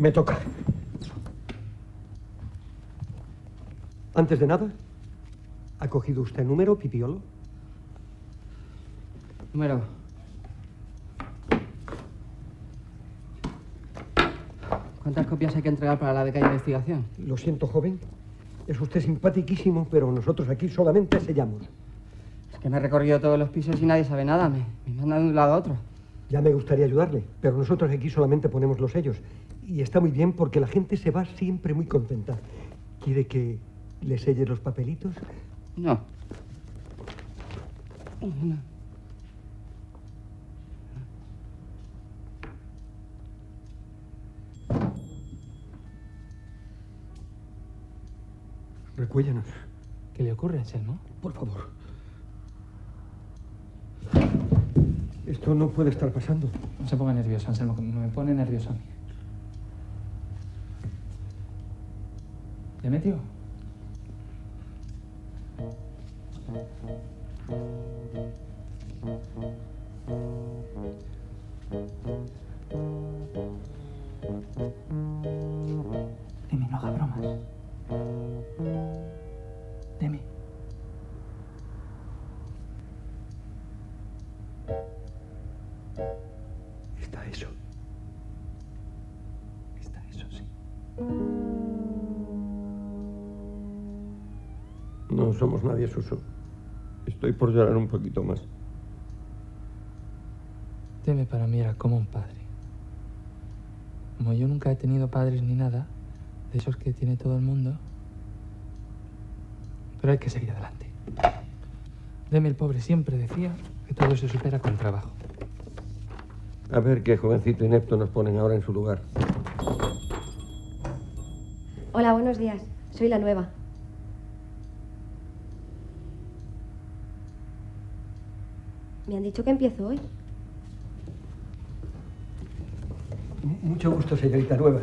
Me toca. Antes de nada, ¿ha cogido usted número, Pipiolo? Número. ¿Cuántas copias hay que entregar para la beca de investigación? Lo siento, joven. Es usted simpaticísimo, pero nosotros aquí solamente sellamos. Es que me he recorrido todos los pisos y nadie sabe nada. Me, me mandan de un lado a otro. Ya me gustaría ayudarle, pero nosotros aquí solamente ponemos los sellos. Y está muy bien porque la gente se va siempre muy contenta. ¿Quiere que le selle los papelitos? No. No. Recuéllanos. ¿Qué le ocurre, Anselmo? Por favor. Esto no puede estar pasando. No se ponga nervioso, Anselmo, que me pone nervioso a mí. ¿Demetrio? Demi, somos nadie, Suso. Estoy por llorar un poquito más. Deme para mí era como un padre. Como yo nunca he tenido padres ni nada, de esos que tiene todo el mundo, pero hay que seguir adelante. Deme el pobre siempre decía que todo se supera con trabajo. A ver qué jovencito inepto nos ponen ahora en su lugar. Hola, buenos días. Soy la nueva. Me han dicho que empiezo hoy. Mucho gusto, señorita Nueva.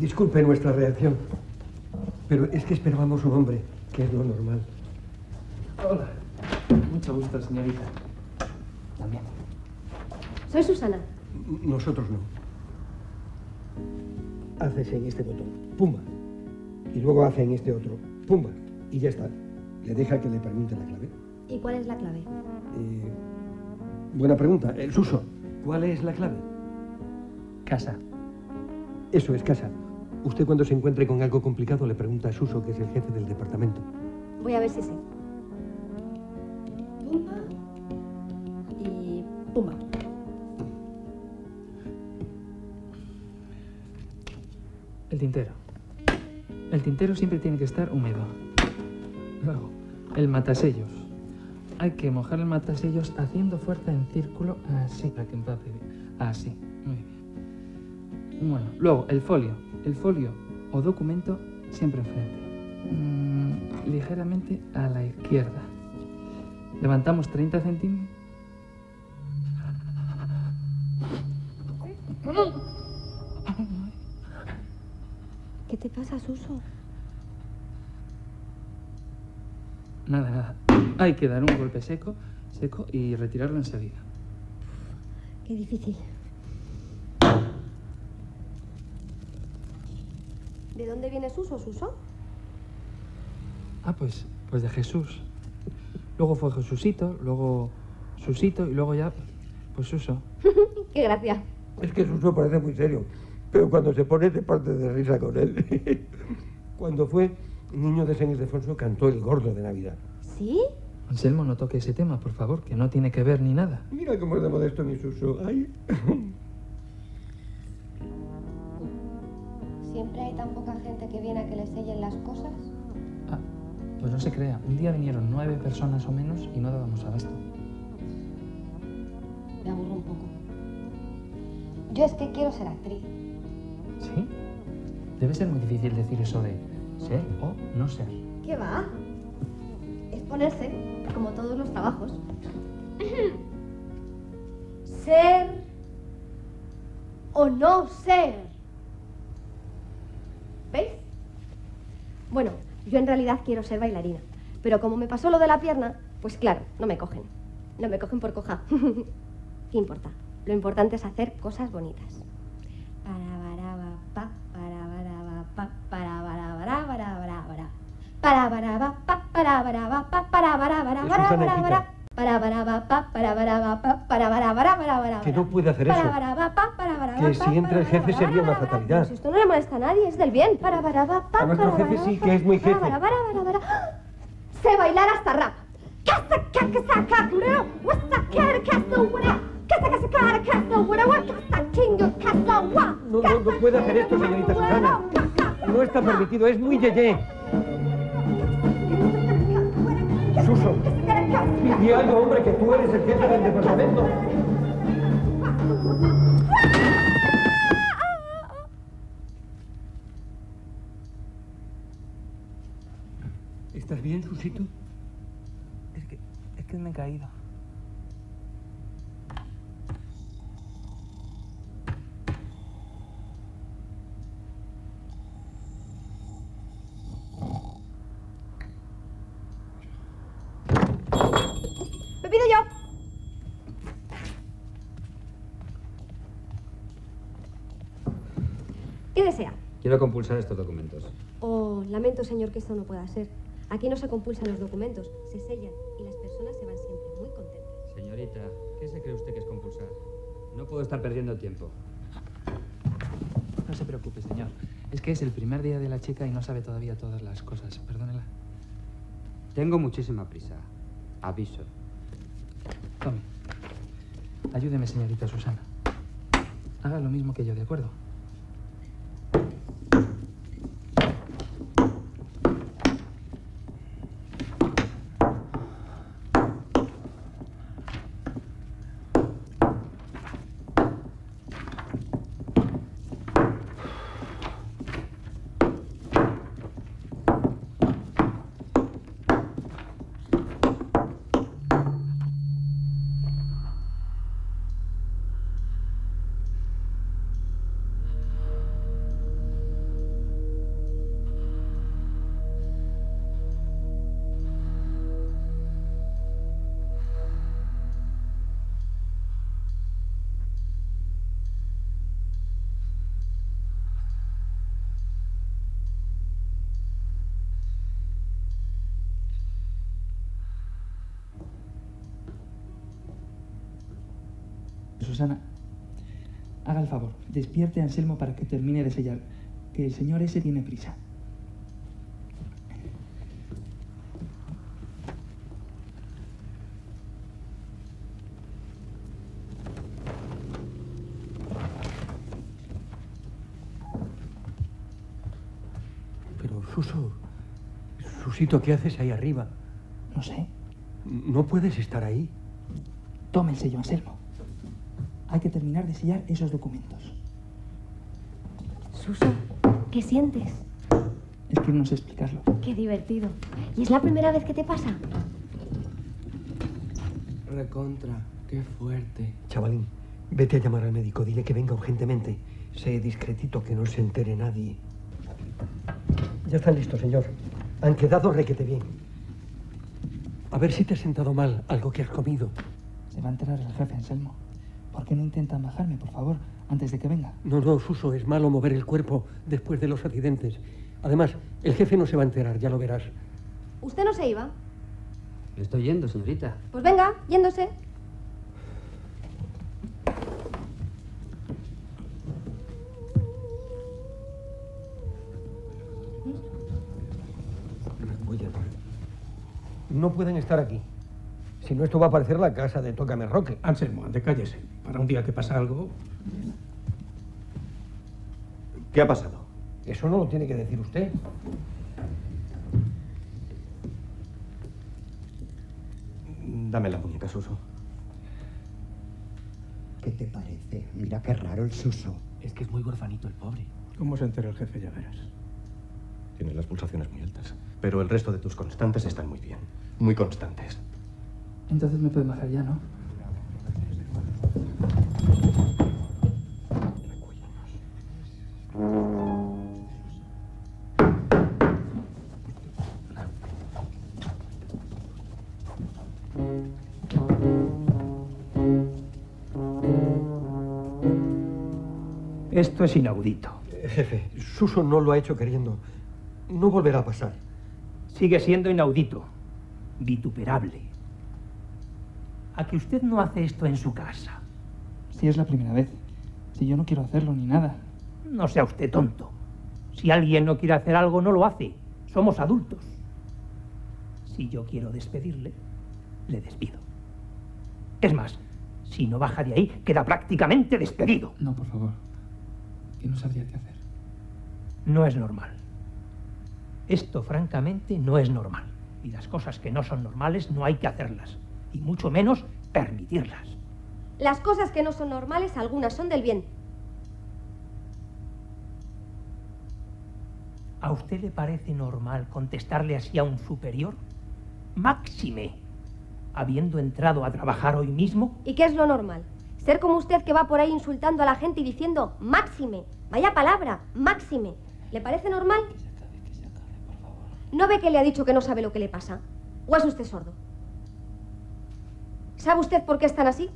Disculpe nuestra reacción, pero es que esperábamos un hombre, que es lo normal. Hola. Mucho gusto, señorita. También. Soy Susana. Nosotros no. Haces en este botón, pumba. Y luego hace en este otro, pumba. Y ya está. Le deja que le pregunte la clave. ¿Y cuál es la clave? Eh, buena pregunta. El Suso, ¿cuál es la clave? Casa. Eso es casa. Usted cuando se encuentre con algo complicado le pregunta a Suso, que es el jefe del departamento. Voy a ver si sé. Pumba. Y pumba. El tintero. El tintero siempre tiene que estar húmedo. Luego, el matasellos. Hay que mojar el matasellos haciendo fuerza en círculo así para que empape bien. Así, muy bien. Bueno, luego el folio. El folio o documento siempre enfrente. Mm, ligeramente a la izquierda. Levantamos 30 centímetros. ¿Qué te pasa, Suso? Nada, nada. Hay que dar un golpe seco, seco y retirarlo enseguida. Qué difícil. ¿De dónde viene Suso, Suso? Ah, pues, pues de Jesús. Luego fue Jesucito, luego Susito y luego ya, pues Suso. Qué gracia. Es que Suso parece muy serio, pero cuando se pone te parte de risa con él. cuando fue niño de San Ildefonso cantó el gordo de Navidad. ¿Sí? Anselmo, no toque ese tema, por favor, que no tiene que ver ni nada. Mira cómo es de modesto mi Suso. Ay. ¿Siempre hay tan poca gente que viene a que le sellen las cosas? Ah, pues no se crea. Un día vinieron nueve personas o menos y no dábamos abasto. Me aburro un poco. Yo es que quiero ser actriz. ¿Sí? Debe ser muy difícil decir eso de ser o no ser. ¿Qué va? Ponerse, como todos los trabajos. ser o no ser. ¿Veis? Bueno, yo en realidad quiero ser bailarina. Pero como me pasó lo de la pierna, pues claro, no me cogen. No me cogen por coja. ¿Qué importa? Lo importante es hacer cosas bonitas. Para pa para para para para para para para para pa pa para para pa pa para para para para para para Que no puede hacer eso. Que si entra el jefe sería una fatalidad. Esto no le molesta a nadie, es del bien. Para para A nuestro jefe sí que es muy jefe. Sé bailar hasta rap. No, puede hacer esto, señorita Susana. No está permitido, es muy yeye. Suso, y algo, hombre, que tú eres el jefe del departamento. ¿Estás bien, Susito? Es que, es que me he caído. Me pido yo. ¿Qué desea? Quiero compulsar estos documentos. Oh, lamento, señor, que esto no pueda ser. Aquí no se compulsan los documentos, se sellan y las personas se van siempre muy contentas. Señorita, ¿qué se cree usted que es compulsar? No puedo estar perdiendo tiempo. No se preocupe, señor. Es que es el primer día de la chica y no sabe todavía todas las cosas. Perdónela. Tengo muchísima prisa. Aviso. Tome. Ayúdeme, señorita Susana. Haga lo mismo que yo, ¿de acuerdo? Susana, haga el favor. Despierte a Anselmo para que termine de sellar. Que el señor ese tiene prisa. Pero, Suso, Susito, ¿qué haces ahí arriba? No sé. No puedes estar ahí. Tome el sello, Anselmo. Hay que terminar de sellar esos documentos. Suso, ¿qué sientes? Es que no sé explicarlo. Qué divertido. ¿Y es la primera vez que te pasa? Recontra, qué fuerte. Chavalín, vete a llamar al médico, dile que venga urgentemente. Sé discretito, que no se entere nadie. Ya están listos, señor. Han quedado requete bien. A ver si te has sentado mal, algo que has comido. Se va a enterar el jefe, Anselmo. ¿Por qué no intentan bajarme, por favor, antes de que venga? No, no, Suso, es malo mover el cuerpo después de los accidentes. Además, el jefe no se va a enterar, ya lo verás. ¿Usted no se iba? Le estoy yendo, señorita. Pues venga, yéndose. No pueden estar aquí. Si no, esto va a parecer la casa de Tócame Roque. Anselmo, ande, cállese. Para un día que pasa algo. ¿Qué ha pasado? Eso no lo tiene que decir usted. Dame la muñeca, Suso. ¿Qué te parece? Mira qué raro el suso. Es que es muy huerfanito el pobre. ¿Cómo se entera el jefe? Ya verás. Tienes las pulsaciones muy altas. Pero el resto de tus constantes están muy bien. Muy constantes. Entonces me puede bajar ya, ¿no? Esto es inaudito. Jefe, Suso no lo ha hecho queriendo. No volverá a pasar. Sigue siendo inaudito, vituperable. ¿A que usted no hace esto en su casa? Si es la primera vez. Si yo no quiero hacerlo ni nada. No sea usted tonto. Si alguien no quiere hacer algo, no lo hace. Somos adultos. Si yo quiero despedirle, le despido. Es más, si no baja de ahí, queda prácticamente despedido. No, por favor. Que no sabría qué hacer. No es normal. Esto, francamente, no es normal. Y las cosas que no son normales no hay que hacerlas. Y mucho menos permitirlas. Las cosas que no son normales, algunas son del bien. ¿A usted le parece normal contestarle así a un superior? Máxime, habiendo entrado a trabajar hoy mismo. ¿Y qué es lo normal? Ser como usted que va por ahí insultando a la gente y diciendo máxime. Vaya palabra, máxime. ¿Le parece normal? ¿No ve que le ha dicho que no sabe lo que le pasa? ¿O es usted sordo? ¿Sabe usted por qué están así?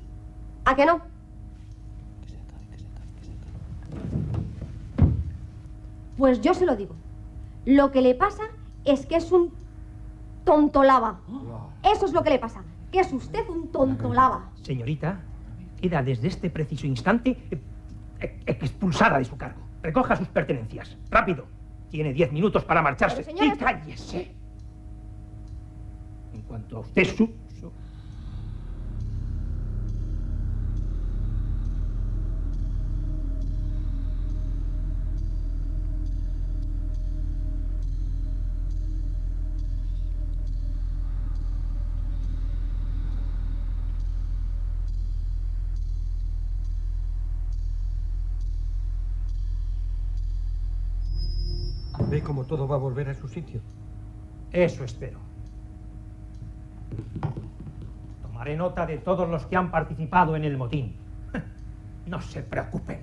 ¿A que no? Pues yo se lo digo. Lo que le pasa es que es un tontolaba. Eso es lo que le pasa. Que es usted un tontolaba. Señorita, queda desde este preciso instante eh, eh, expulsada de su cargo. Recoja sus pertenencias. Rápido. Tiene diez minutos para marcharse. Pero, señora- Y cállese. En cuanto a usted, su... Ve cómo todo va a volver a su sitio. Eso espero. Tomaré nota de todos los que han participado en el motín. No se preocupen.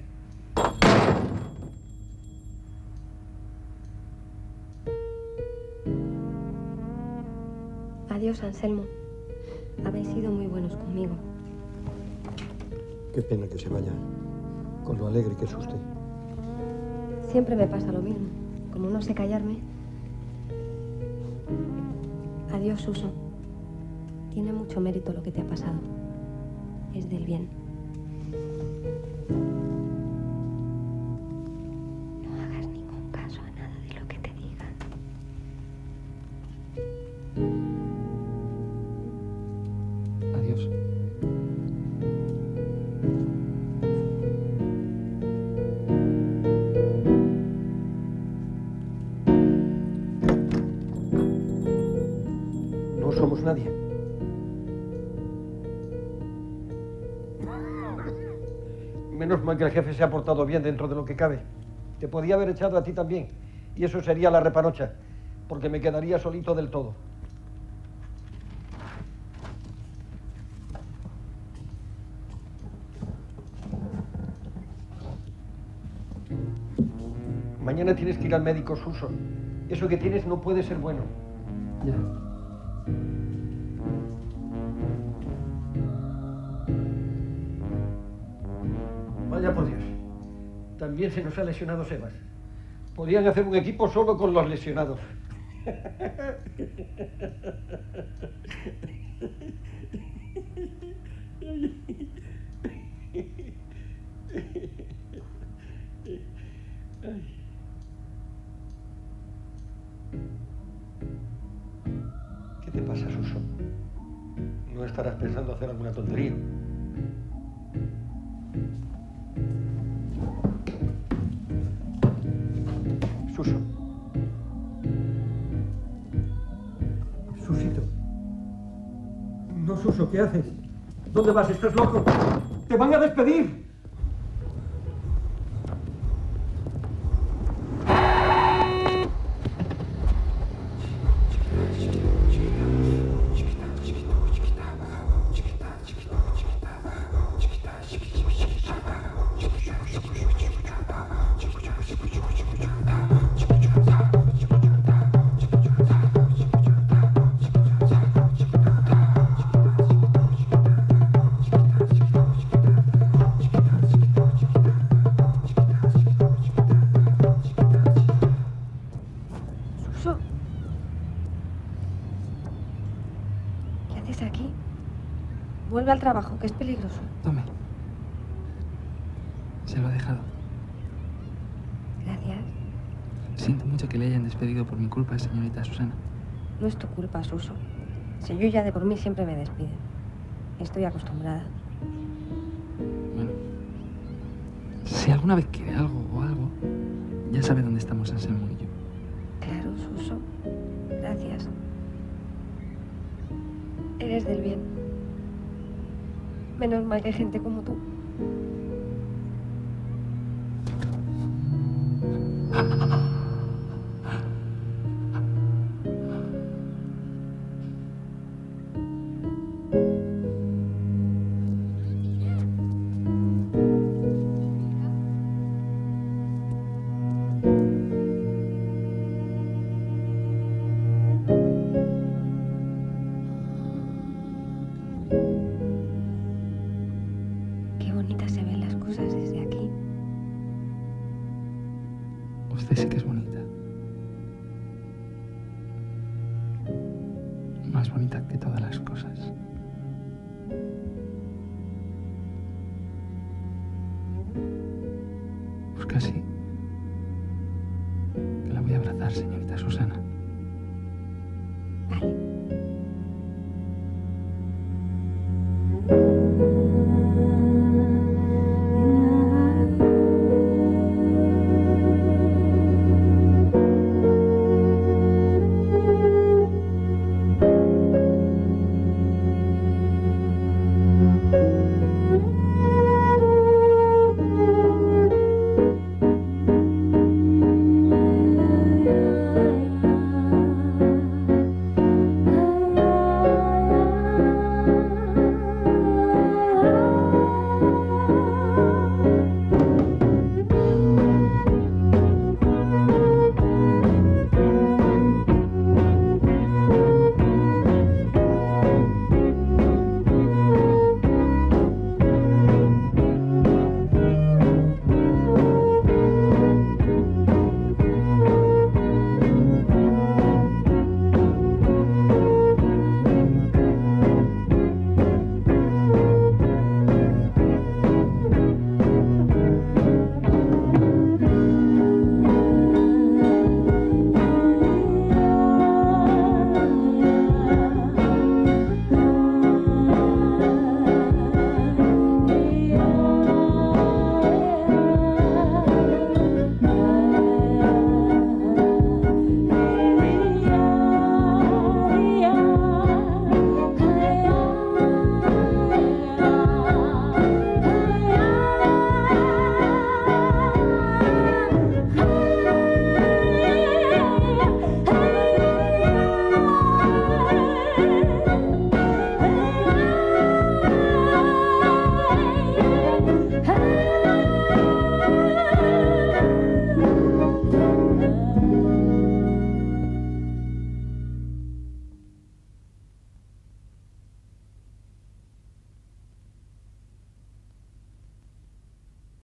Adiós, Anselmo. Habéis sido muy buenos conmigo. Qué pena que se vaya. Con lo alegre que es usted. Siempre me pasa lo mismo. Como no sé callarme. Adiós, Suso. Tiene mucho mérito lo que te ha pasado. Es del bien. Menos mal que el jefe se ha portado bien dentro de lo que cabe. Te podía haber echado a ti también. Y eso sería la repanocha. Porque me quedaría solito del todo. Mañana tienes que ir al médico, Suso. Eso que tienes no puede ser bueno. Ya. También se nos ha lesionado Sebas. Podían hacer un equipo solo con los lesionados. ¿Qué te pasa, Suso? ¿No estarás pensando hacer alguna tontería? Suso. Susito. No, Suso, ¿qué haces? ¿Dónde vas? ¿Estás loco? ¡Te van a despedir! Vuelve al trabajo, que es peligroso. Tome. Se lo ha dejado. Gracias. Siento mucho que le hayan despedido por mi culpa, señorita Susana. No es tu culpa, Suso. Si yo ya de por mí siempre me despiden. Estoy acostumbrada. Bueno. Si alguna vez quiere algo o algo, ya sabe dónde estamos Anselmo y yo. Claro, Suso. Gracias. Eres del bien. Menos mal que hay gente como tú. Usted sí que es bonita. Más bonita que todas las cosas. Pues casi. Que la voy a abrazar, señorita Susana.